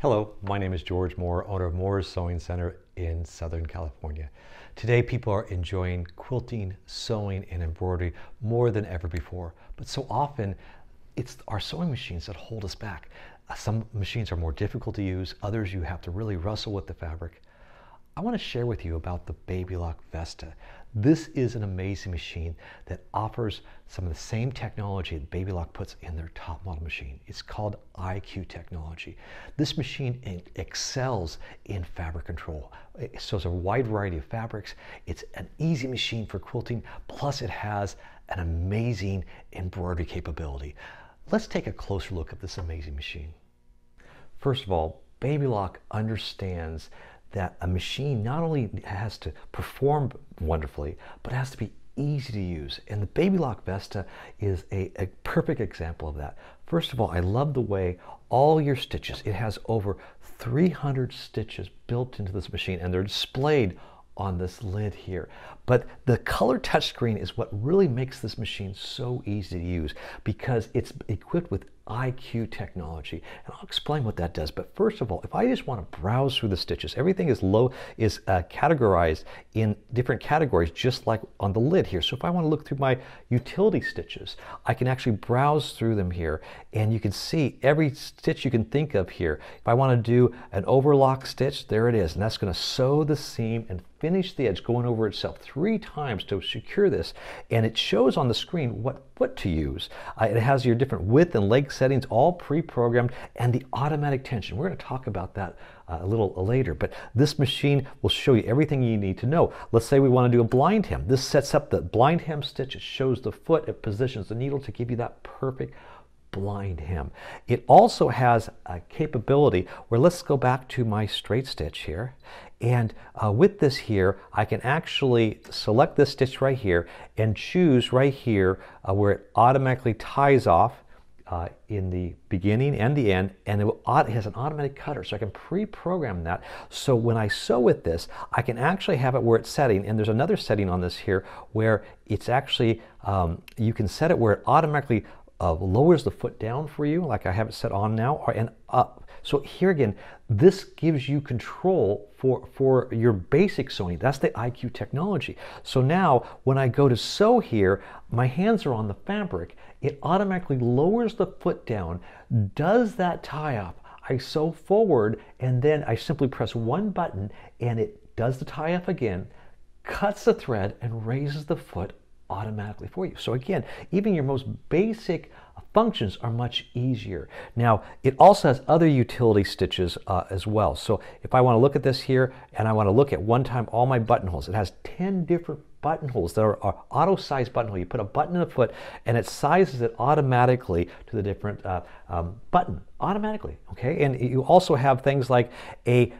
Hello, my name is George Moore, owner of Moore's Sewing Center in Southern California. Today, people are enjoying quilting, sewing, and embroidery more than ever before. But so often, it's our sewing machines that hold us back. Uh, some machines are more difficult to use, others you have to really wrestle with the fabric. I want to share with you about the Baby Lock Vesta. This is an amazing machine that offers some of the same technology that Baby Lock puts in their top model machine. It's called IQ technology. This machine excels in fabric control. It sews a wide variety of fabrics. It's an easy machine for quilting, plus it has an amazing embroidery capability. Let's take a closer look at this amazing machine. First of all, Baby Lock understands that a machine not only has to perform wonderfully, but has to be easy to use. And the Baby Lock Vesta is a, a, perfect example of that. First of all, I love the way all your stitches, it has over 300 stitches built into this machine and they're displayed on this lid here. But the color touchscreen is what really makes this machine so easy to use because it's equipped with IQ technology. And I'll explain what that does. But first of all, if I just want to browse through the stitches, everything is low is uh, categorized in different categories, just like on the lid here. So if I want to look through my utility stitches, I can actually browse through them here, and you can see every stitch you can think of here. If I want to do an overlock stitch, there it is, and that's going to sew the seam and finish the edge going over itself three times to secure this and it shows on the screen what foot to use. Uh, it has your different width and leg settings all pre-programmed and the automatic tension. We're going to talk about that uh, a little later but this machine will show you everything you need to know. Let's say we want to do a blind hem. This sets up the blind hem stitch. It shows the foot. It positions the needle to give you that perfect blind hem. It also has a capability where let's go back to my straight stitch here and uh, with this here, I can actually select this stitch right here and choose right here uh, where it automatically ties off uh, in the beginning and the end, and it, will, it, has an automatic cutter, so I can pre-program that. So when I sew with this, I can actually have it where it's setting, and there's another setting on this here where it's actually, um, you can set it where it automatically uh, lowers the foot down for you, like I have it set on now, or, and up. So here again, this gives you control for, for your basic sewing. That's the IQ technology. So now when I go to sew here, my hands are on the fabric. It automatically lowers the foot down, does that tie up. I sew forward and then I simply press one button and it does the tie up again, cuts the thread and raises the foot automatically for you. So again, even your most basic functions are much easier. Now, it also has other utility stitches uh, as well. So if I want to look at this here and I want to look at one time all my buttonholes, it has 10 different buttonholes that are, are auto-sized buttonhole. You put a button in the foot and it sizes it automatically to the different uh, um, button, automatically, okay? And you also have things like a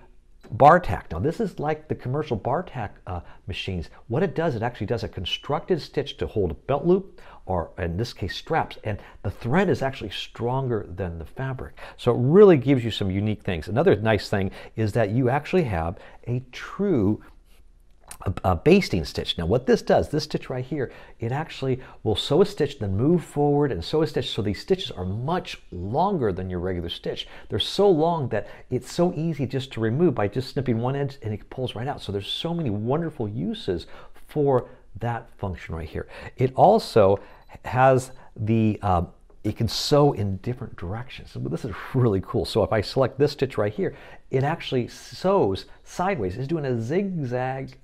bar tack. Now this is like the commercial bar tack uh, machines. What it does, it actually does a constructed stitch to hold a belt loop or in this case straps and the thread is actually stronger than the fabric. So it really gives you some unique things. Another nice thing is that you actually have a true a, basting stitch. Now what this does, this stitch right here, it actually will sew a stitch, then move forward and sew a stitch. So these stitches are much longer than your regular stitch. They're so long that it's so easy just to remove by just snipping one edge and it pulls right out. So there's so many wonderful uses for that function right here. It also has the uh, it can sew in different directions. This is really cool. So if I select this stitch right here, it actually sews sideways. It's doing a zigzag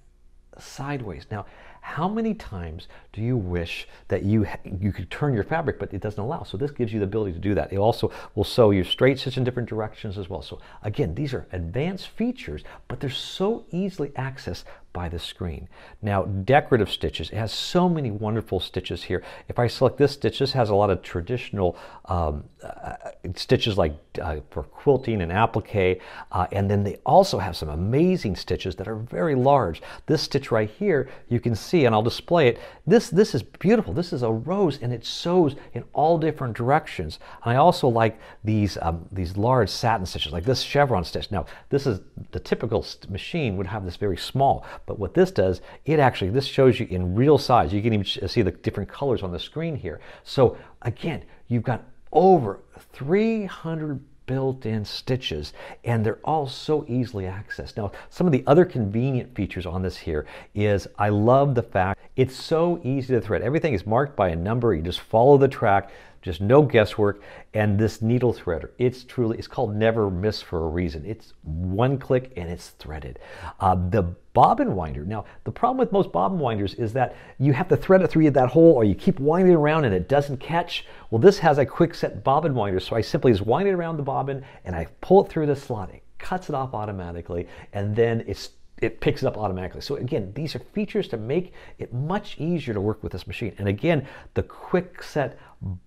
sideways. Now, how many times do you wish that you you could turn your fabric, but it doesn't allow? So this gives you the ability to do that. It also will sew your straight stitch in different directions as well. So again, these are advanced features, but they're so easily accessed by the screen. Now, decorative stitches. It has so many wonderful stitches here. If I select this stitch, this has a lot of traditional um, uh, stitches like uh, for quilting and applique. Uh, and then they also have some amazing stitches that are very large. This stitch right here, you can see, and I'll display it. This, this is beautiful. This is a rose and it sews in all different directions. And I also like these, um, these large satin stitches, like this chevron stitch. Now, this is the typical machine would have this very small, but what this does, it actually, this shows you in real size. You can even see the different colors on the screen here. So again, you've got over 300 built-in stitches and they're all so easily accessed. Now, some of the other convenient features on this here is I love the fact it's so easy to thread. Everything is marked by a number. You just follow the track, just no guesswork. And this needle threader, it's truly, it's called Never Miss for a reason. It's one click and it's threaded. Uh, the bobbin winder. Now, the problem with most bobbin winders is that you have to thread it through that hole or you keep winding around and it doesn't catch. Well, this has a quick set bobbin winder. So I simply just wind it around the bobbin and I pull it through the slot. It cuts it off automatically and then it's it picks it up automatically. So again, these are features to make it much easier to work with this machine. And again, the quick set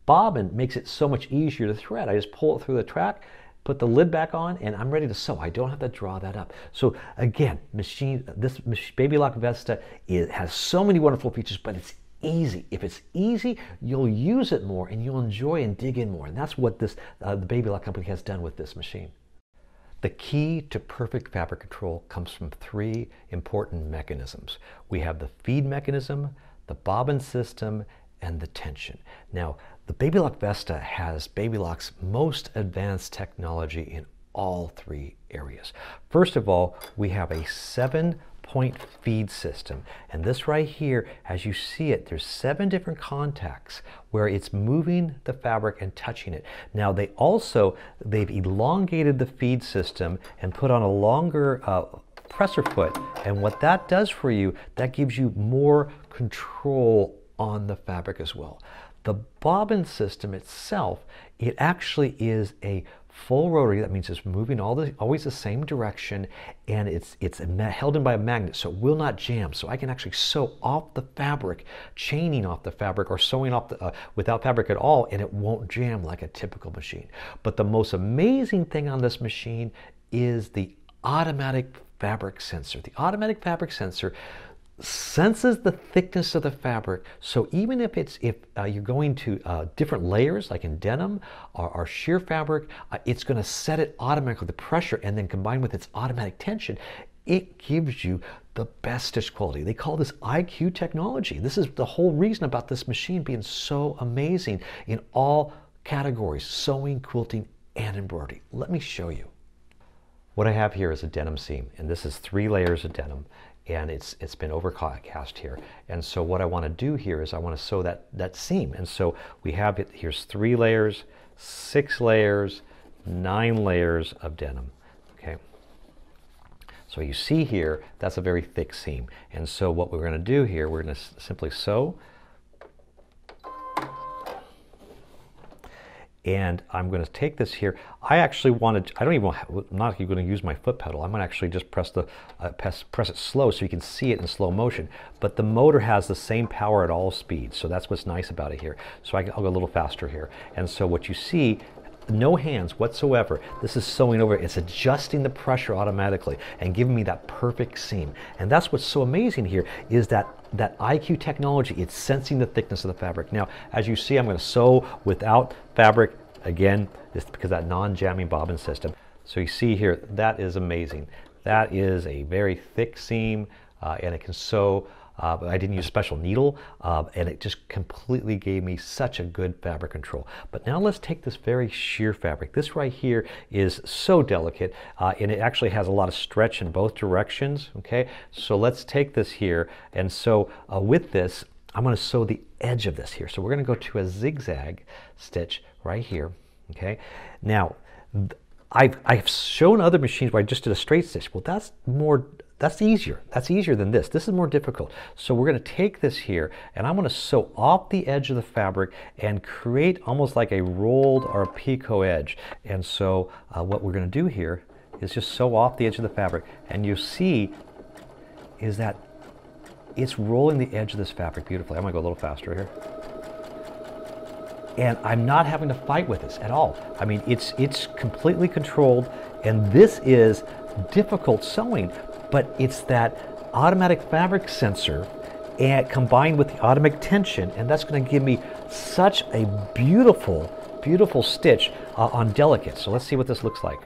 bobbin makes it so much easier to thread. I just pull it through the track, put the lid back on, and I'm ready to sew. I don't have to draw that up. So again, machine this Baby Lock Vesta it has so many wonderful features, but it's easy. If it's easy, you'll use it more and you'll enjoy and dig in more. And that's what this uh, the Baby Lock company has done with this machine. The key to perfect fabric control comes from three important mechanisms. We have the feed mechanism, the bobbin system, and the tension. Now, the Baby Lock Vesta has Baby Lock's most advanced technology in all three areas. First of all, we have a seven point feed system. And this right here, as you see it, there's seven different contacts where it's moving the fabric and touching it. Now they also, they've elongated the feed system and put on a longer uh, presser foot. And what that does for you, that gives you more control on the fabric as well. The bobbin system itself, it actually is a full rotary. That means it's moving all the, always the same direction and it's, it's held in by a magnet so it will not jam. So I can actually sew off the fabric, chaining off the fabric or sewing off the, uh, without fabric at all and it won't jam like a typical machine. But the most amazing thing on this machine is the automatic fabric sensor. The automatic fabric sensor senses the thickness of the fabric. So even if it's if uh, you're going to uh, different layers, like in denim or, or sheer fabric, uh, it's going to set it automatically the pressure, and then combined with its automatic tension, it gives you the best stitch quality. They call this IQ technology. This is the whole reason about this machine being so amazing in all categories: sewing, quilting, and embroidery. Let me show you. What I have here is a denim seam, and this is three layers of denim and it's it's been overcast here. And so what I want to do here is I want to sew that that seam. And so we have it here's three layers, six layers, nine layers of denim. Okay. So you see here that's a very thick seam. And so what we're going to do here, we're going to simply sew and I'm going to take this here. I actually wanted, I don't even, I'm not even going to use my foot pedal. I'm going to actually just press the, uh, press, press it slow so you can see it in slow motion. But the motor has the same power at all speeds. So that's what's nice about it here. So I, will go a little faster here. And so what you see no hands whatsoever. This is sewing over. It's adjusting the pressure automatically and giving me that perfect seam. And that's what's so amazing here is that that IQ technology, it's sensing the thickness of the fabric. Now, as you see, I'm going to sew without fabric. Again, it's because that non-jamming bobbin system. So you see here, that is amazing. That is a very thick seam uh, and it can sew uh, I didn't use a special needle, uh, and it just completely gave me such a good fabric control. But now let's take this very sheer fabric. This right here is so delicate, uh, and it actually has a lot of stretch in both directions, okay? So let's take this here, and so uh, with this, I'm gonna sew the edge of this here. So we're gonna go to a zigzag stitch right here, okay? Now, I've, I've shown other machines where I just did a straight stitch. Well, that's more that's easier. That's easier than this. This is more difficult. So we're going to take this here and I'm going to sew off the edge of the fabric and create almost like a rolled or a picot edge. And so uh, what we're going to do here is just sew off the edge of the fabric. And you see is that it's rolling the edge of this fabric beautifully. I'm going to go a little faster here. And I'm not having to fight with this at all. I mean, it's, it's completely controlled. And this is difficult sewing but it's that automatic fabric sensor and combined with the automatic tension, and that's going to give me such a beautiful, beautiful stitch uh, on delicate. So let's see what this looks like.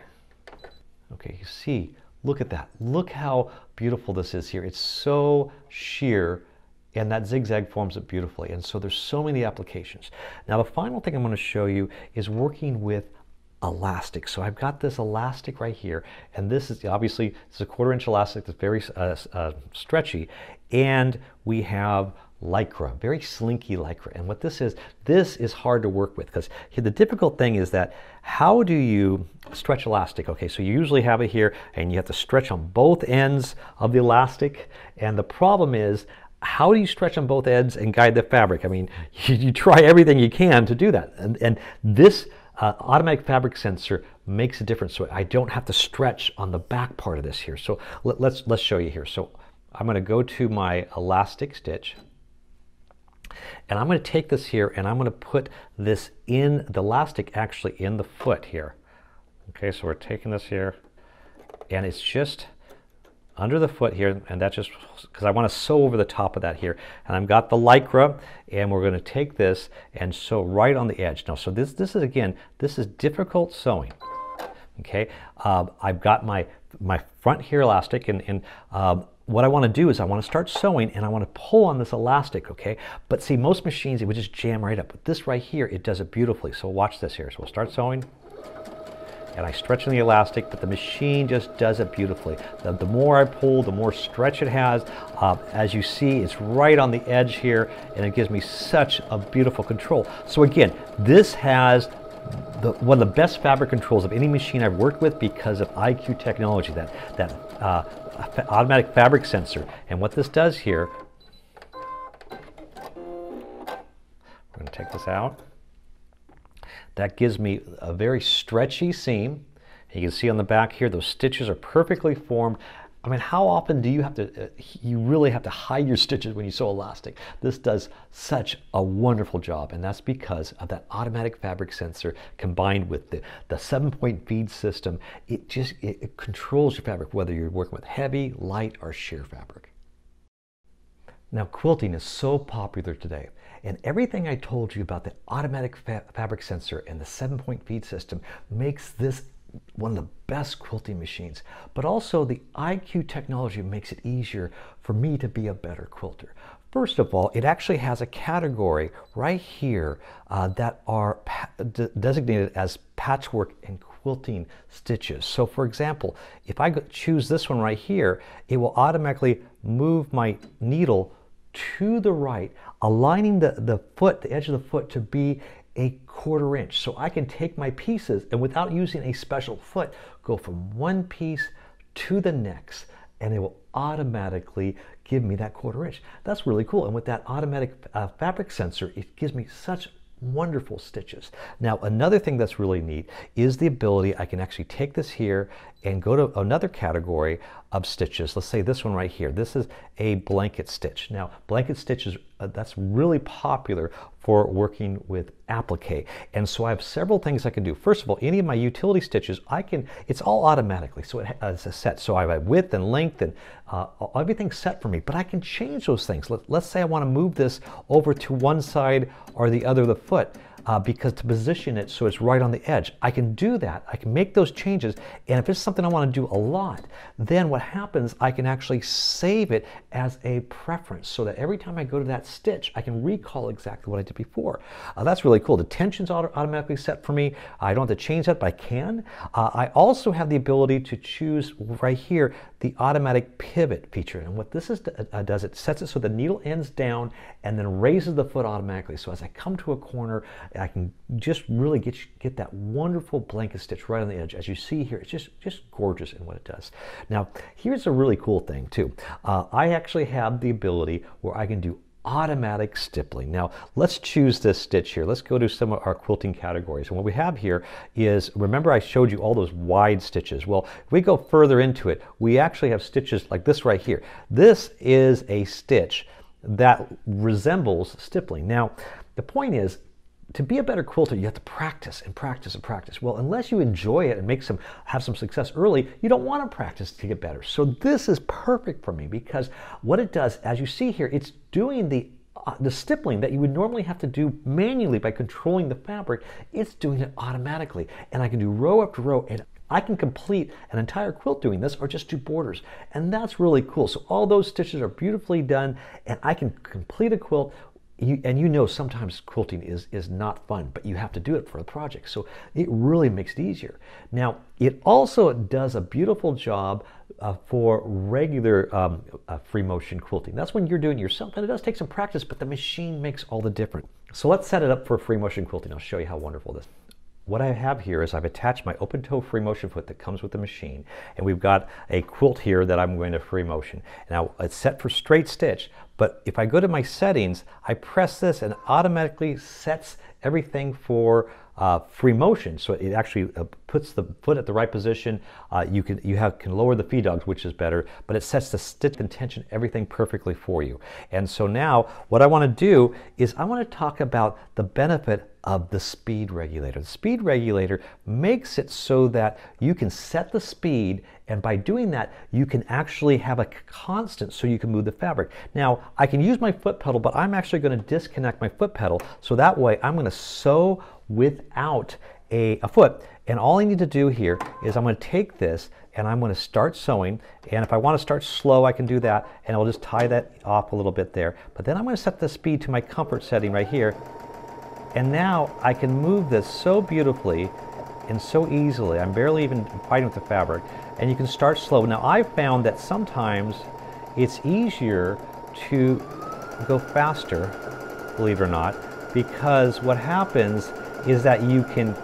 Okay, you see, look at that. Look how beautiful this is here. It's so sheer and that zigzag forms it beautifully. And so there's so many applications. Now the final thing I'm going to show you is working with elastic. So I've got this elastic right here, and this is obviously it's a quarter inch elastic that's very uh, uh, stretchy, and we have lycra, very slinky lycra. And what this is, this is hard to work with because the difficult thing is that how do you stretch elastic? Okay, so you usually have it here and you have to stretch on both ends of the elastic. And the problem is, how do you stretch on both ends and guide the fabric? I mean, you, you try everything you can to do that. And, and this uh, automatic fabric sensor makes a difference. So I don't have to stretch on the back part of this here. So let, let's, let's show you here. So I'm going to go to my elastic stitch. And I'm going to take this here and I'm going to put this in the elastic actually in the foot here. Okay, so we're taking this here and it's just under the foot here and that's just because I want to sew over the top of that here and I've got the lycra and we're going to take this and sew right on the edge now so this this is again this is difficult sewing okay uh, I've got my my front here elastic and, and um, what I want to do is I want to start sewing and I want to pull on this elastic, okay? But see, most machines, it would just jam right up. But this right here, it does it beautifully. So watch this here. So we'll start sewing and I stretch in the elastic, but the machine just does it beautifully. The, the more I pull, the more stretch it has. Uh, as you see, it's right on the edge here, and it gives me such a beautiful control. So again, this has the, one of the best fabric controls of any machine I've worked with because of IQ technology, that, that uh, automatic fabric sensor. And what this does here, going to take this out. That gives me a very stretchy seam. You can see on the back here, those stitches are perfectly formed. I mean, how often do you have to, uh, you really have to hide your stitches when you sew elastic? This does such a wonderful job, and that's because of that automatic fabric sensor combined with the, the seven point feed system. It just, it, it controls your fabric, whether you're working with heavy, light, or sheer fabric. Now, quilting is so popular today, and everything I told you about the automatic fa fabric sensor and the seven point feed system makes this one of the best quilting machines, but also the IQ technology makes it easier for me to be a better quilter. First of all, it actually has a category right here uh, that are designated as patchwork and quilting stitches. So for example, if I choose this one right here, it will automatically move my needle to the right, aligning the, the foot, the edge of the foot to be a quarter inch. So I can take my pieces and without using a special foot, go from one piece to the next and it will automatically give me that quarter inch. That's really cool. And with that automatic uh, fabric sensor, it gives me such wonderful stitches. Now, another thing that's really neat is the ability, I can actually take this here and go to another category of stitches. Let's say this one right here. This is a blanket stitch. Now, blanket stitches, uh, that's really popular for working with applique. And so I have several things I can do. First of all, any of my utility stitches, I can, it's all automatically. So it has a set. So I have width and length and uh, everything's set for me, but I can change those things. Let, let's say I want to move this over to one side or the other of the foot uh, because to position it so it's right on the edge. I can do that. I can make those changes. And if it's something I want to do a lot, then what happens, I can actually save it as a preference so that every time I go to that stitch, I can recall exactly what I did before. Uh, that's really cool. The tension's auto automatically set for me. I don't have to change that, but I can. Uh, I also have the ability to choose right here the automatic pivot feature. And what this is, uh, does, it sets it so the needle ends down and then raises the foot automatically. So as I come to a corner, I can just really get, get that wonderful blanket stitch right on the edge. As you see here, it's just, just gorgeous in what it does. Now, here's a really cool thing too. Uh, I actually have the ability where I can do automatic stippling. Now let's choose this stitch here. Let's go to some of our quilting categories. And what we have here is, remember I showed you all those wide stitches. Well, if we go further into it, we actually have stitches like this right here. This is a stitch that resembles stippling. Now, the point is, to be a better quilter, you have to practice and practice and practice. Well, unless you enjoy it and make some have some success early, you don't want to practice to get better. So this is perfect for me because what it does, as you see here, it's doing the uh, the stippling that you would normally have to do manually by controlling the fabric, it's doing it automatically. And I can do row after row and I can complete an entire quilt doing this or just do borders. And that's really cool. So all those stitches are beautifully done and I can complete a quilt you, and you know sometimes quilting is, is not fun, but you have to do it for the project. So it really makes it easier. Now, it also does a beautiful job uh, for regular um, uh, free motion quilting. That's when you're doing yourself, and it does take some practice, but the machine makes all the difference. So let's set it up for free motion quilting. I'll show you how wonderful this what I have here is I've attached my open toe free motion foot that comes with the machine and we've got a quilt here that I'm going to free motion. Now it's set for straight stitch but if I go to my settings I press this and automatically sets everything for uh, free motion. So it actually uh, puts the foot at the right position. Uh, you can you have can lower the feed dogs, which is better, but it sets the stitch and tension, everything perfectly for you. And so now what I want to do is I want to talk about the benefit of the speed regulator. The speed regulator makes it so that you can set the speed and by doing that you can actually have a constant so you can move the fabric. Now I can use my foot pedal but I'm actually going to disconnect my foot pedal so that way I'm going to sew without a, a foot. And all I need to do here is I'm going to take this and I'm going to start sewing. And if I want to start slow, I can do that. And I'll just tie that off a little bit there. But then I'm going to set the speed to my comfort setting right here. And now I can move this so beautifully and so easily. I'm barely even fighting with the fabric. And you can start slow. Now I've found that sometimes it's easier to go faster, believe it or not, because what happens is that you can,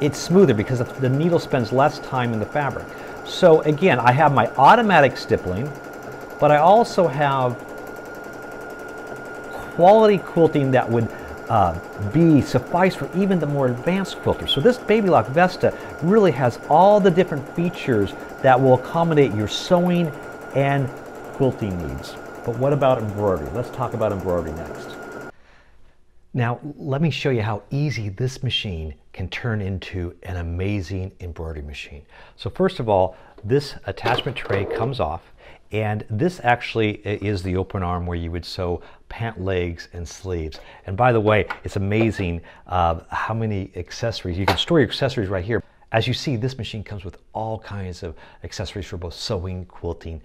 it's smoother because the needle spends less time in the fabric. So again, I have my automatic stippling, but I also have quality quilting that would uh, be suffice for even the more advanced quilters. So this Baby Lock Vesta really has all the different features that will accommodate your sewing and quilting needs. But what about embroidery? Let's talk about embroidery next. Now, let me show you how easy this machine can turn into an amazing embroidery machine. So first of all, this attachment tray comes off and this actually is the open arm where you would sew pant legs and sleeves. And by the way, it's amazing uh, how many accessories, you can store your accessories right here. As you see, this machine comes with all kinds of accessories for both sewing, quilting,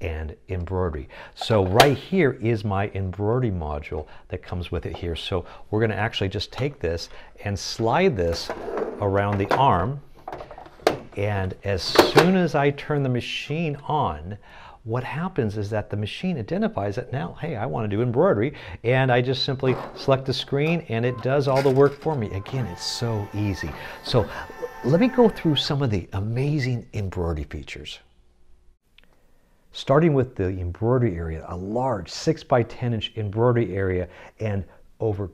and embroidery. So right here is my embroidery module that comes with it here. So we're going to actually just take this and slide this around the arm. And as soon as I turn the machine on, what happens is that the machine identifies that now, hey, I want to do embroidery. And I just simply select the screen and it does all the work for me. Again, it's so easy. So let me go through some of the amazing embroidery features starting with the embroidery area, a large 6 by 10 inch embroidery area and over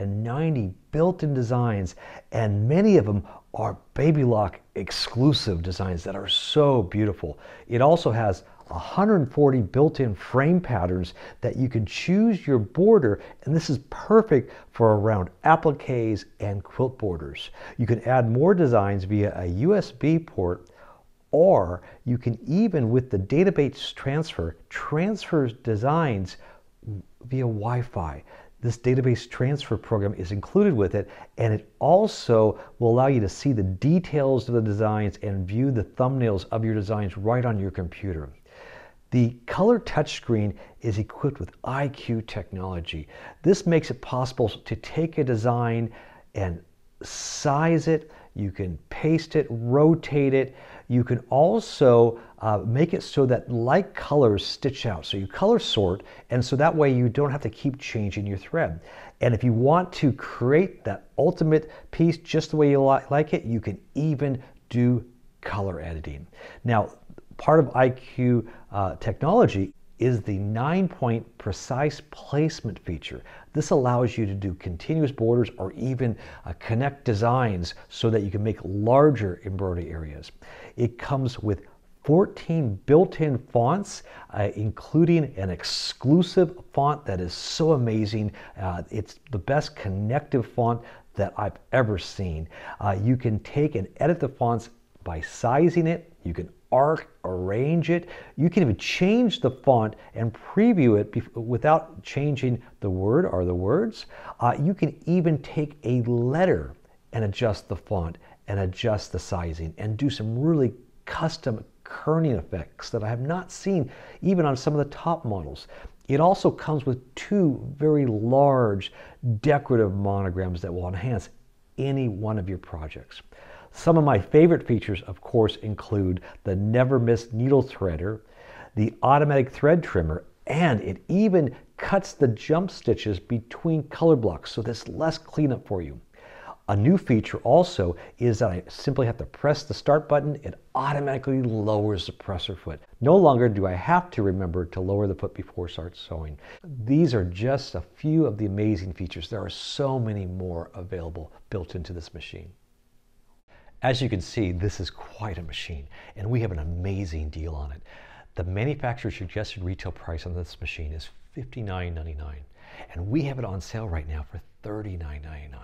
290 built-in designs and many of them are Baby Lock exclusive designs that are so beautiful. It also has 140 built-in frame patterns that you can choose your border and this is perfect for around appliques and quilt borders. You can add more designs via a USB port or you can even, with the database transfer, transfer designs via Wi-Fi. This database transfer program is included with it, and it also will allow you to see the details of the designs and view the thumbnails of your designs right on your computer. The color touchscreen is equipped with IQ technology. This makes it possible to take a design and size it, you can paste it, rotate it, you can also uh, make it so that like colors stitch out. So you color sort, and so that way you don't have to keep changing your thread. And if you want to create that ultimate piece just the way you li like it, you can even do color editing. Now, part of IQ uh, technology is the nine point precise placement feature. This allows you to do continuous borders or even uh, connect designs so that you can make larger embroidery areas. It comes with 14 built-in fonts, uh, including an exclusive font that is so amazing. Uh, it's the best connective font that I've ever seen. Uh, you can take and edit the fonts by sizing it. You can arc, arrange it. You can even change the font and preview it without changing the word or the words. Uh, you can even take a letter and adjust the font and adjust the sizing and do some really custom kerning effects that I have not seen even on some of the top models. It also comes with two very large decorative monograms that will enhance any one of your projects. Some of my favorite features, of course, include the Never Miss Needle Threader, the automatic thread trimmer, and it even cuts the jump stitches between color blocks, so there's less cleanup for you. A new feature also is that I simply have to press the start button. It automatically lowers the presser foot. No longer do I have to remember to lower the foot before start sewing. These are just a few of the amazing features. There are so many more available built into this machine. As you can see, this is quite a machine and we have an amazing deal on it. The manufacturer suggested retail price on this machine is $59.99 and we have it on sale right now for $39.99.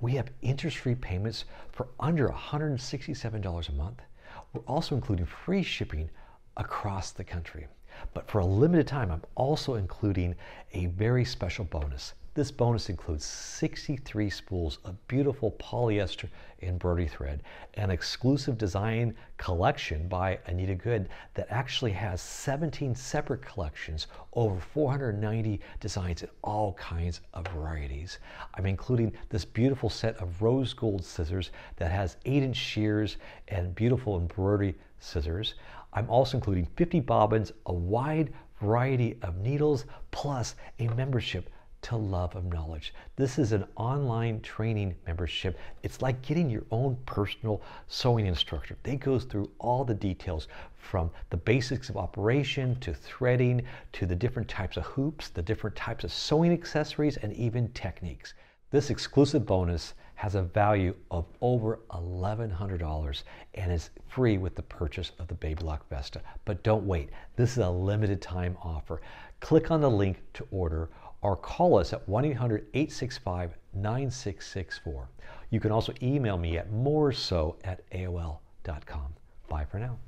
We have interest-free payments for under $167 a month. We're also including free shipping across the country. But for a limited time, I'm also including a very special bonus. This bonus includes 63 spools of beautiful polyester embroidery thread, an exclusive design collection by Anita Good that actually has 17 separate collections, over 490 designs in all kinds of varieties. I'm including this beautiful set of rose gold scissors that has 8 inch shears and beautiful embroidery scissors. I'm also including 50 bobbins, a wide variety of needles, plus a membership to Love of Knowledge. This is an online training membership. It's like getting your own personal sewing instructor. They goes through all the details from the basics of operation to threading to the different types of hoops, the different types of sewing accessories, and even techniques. This exclusive bonus has a value of over $1,100 and is free with the purchase of the Baby Lock Vesta. But don't wait, this is a limited time offer. Click on the link to order or call us at 1 800 865 9664. You can also email me at mooresew at AOL.com. Bye for now.